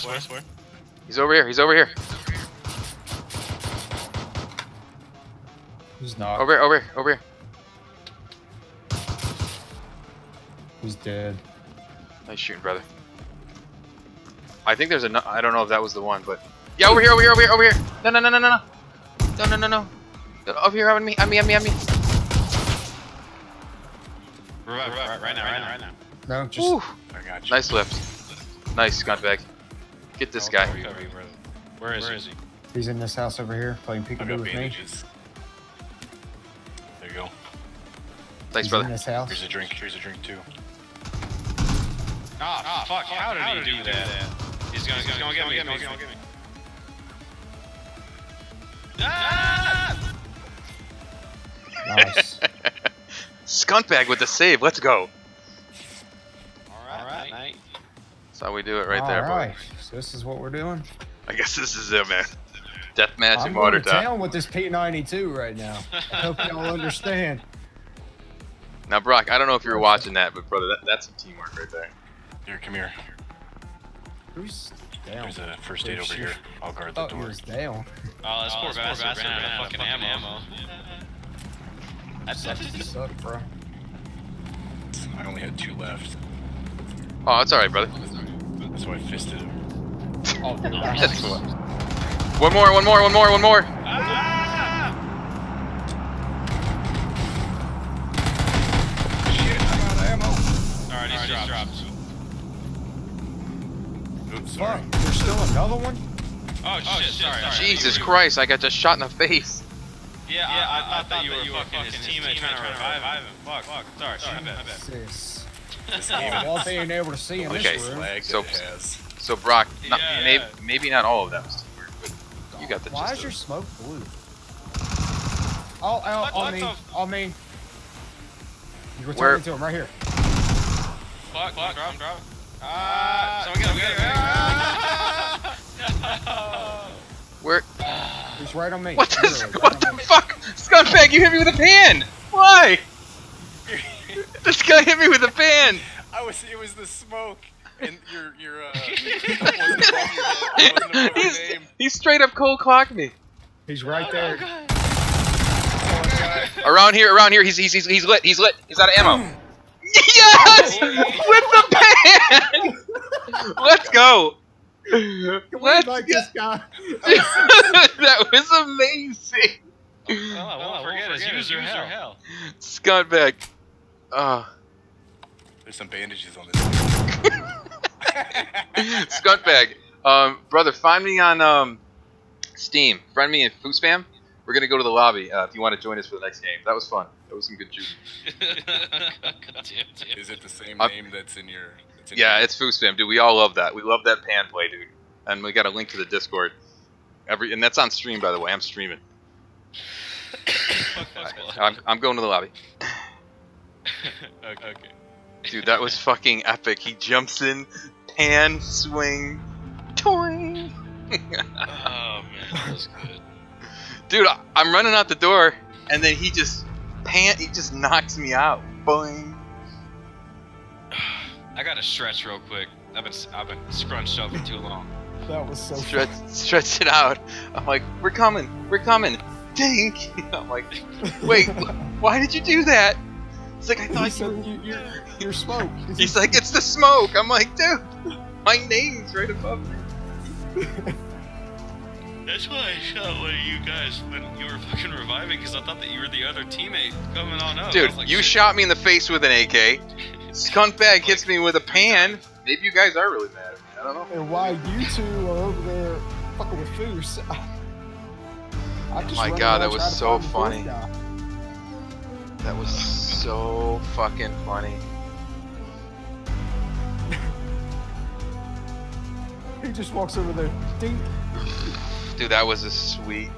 swear, I swear. He's over here. He's over here. He's not. Over here. Over here. Over here. He's dead. Nice shooting, brother. I think there's a. no- I don't know if that was the one, but yeah, over here, over here, over here, over here. No, no, no, no, no, no, no, no, no, no. Over here, on me, on me, on me, on me. Revive, revive, right now, right now, right now. No, just Woo. I got you. Nice lift. Nice scumbag. Get this guy. Cover you, cover you, brother. Where is, Where is he? he's in this house over here playing I peekaboo got with me. bandages. There you go. Thanks, he's in brother. this house. Here's a drink. Here's a drink too. Ah, fuck, how did he do that? He's gonna, he's gonna get me, he's gonna get me. Ah! Nice. Scuntbag with the save. Let's go. Alright, mate. That's how we do it right there, All right. boy. So this is what we're doing. I guess this is it, man. Deathmatch I'm in going to Watertown. town with this P92 right now. I hope y'all understand. Now, Brock, I don't know if you're watching that, but brother, that, that's some teamwork right there. Here, come here. Who's down? There's a first aid Oh, over here. I'll guard the Oh, door. he's down. Oh, this poor bastard ran out of fucking ammo. That's Sucks to suck, bro. I only had two left. Oh, it's alright, brother. That's why I fisted him. Oh, dude, I That's cool. One more, one more, one more, one more. Ah! Shit, I'm out of ammo. Alright, he's dropped. Oops, sorry. Fuck, there's still another one? Oh shit, sorry. sorry. Jesus Christ, I got just shot in the face. Yeah, I, I, thought that you were fucking his teammate trying to revive him. Fuck, fuck. Sorry, sorry, my bad. Sis. This game Oh, well, being able to see in Okay, this room. flag So- that has. So, Brock, not, Yeah. maybe, maybe not all of that was teamwork, but you got the Why gist is of your it. smoke blue? Oh, oh, What- on me, the- on me. You were Where- talking to him right here. Fuck, fuck, drop, drop. Ah, someone get him, get him. Ah! Where? He's right on me. What the, right what on the me. fuck? Scumbag, you hit me with a pan! Why? this guy hit me with a pan! I was. It was the smoke, and your your uh. wasn't your head. Wasn't above your He's, he straight up cold clocked me. He's right there. Around here, around here, he's, he's, he's, he's lit, he's lit, he's out of ammo. yes! with the pan! Let's go! Let's like this guy. that was amazing! Well, I won't forget his user hell. Scumbag. Uh, There's some bandages on this. Scumbag. Um, brother, find me on um, Steam. Friend me in Foosfam. We're gonna go to the lobby uh, if you want to join us for the next game. That was fun. That was some good juice. Is it the same I'm- name that's in your? That's in Yeah, your- it's Foosfam, dude. We all love that. We love that pan play, dude. And we got a link to the Discord. Every and that's on stream, by the way. I'm streaming. I'm, I'm going to the lobby. okay. Dude, that was fucking epic. He jumps in, pan, swing, toing. Oh man, that was good. Dude, I, I'm running out the door, and then he just pan. He just knocks me out. Boing. I gotta stretch real quick. I've been I've been scrunched up for too long. That was so Stretch, stretch it out. I'm like, we're coming, we're coming. Dink. I'm like, wait, why did you do that? It's like I thought you. said, you, you, you're smoke. He's like, it's the smoke. I'm like, dude, my name's right above me. That's why I shot one of you guys when you were fucking reviving because I thought that you were the other teammate coming on up. Dude, like, you shit. shot me in the face with an AK. skunk Skunkbag hits me with a pan. Maybe you guys are really mad at me. I don't know. And why you two are over there fucking with Foos, I just my God, that was so find the funny. That was so fucking funny. He just walks over there. Ding. Dude, that was a sweet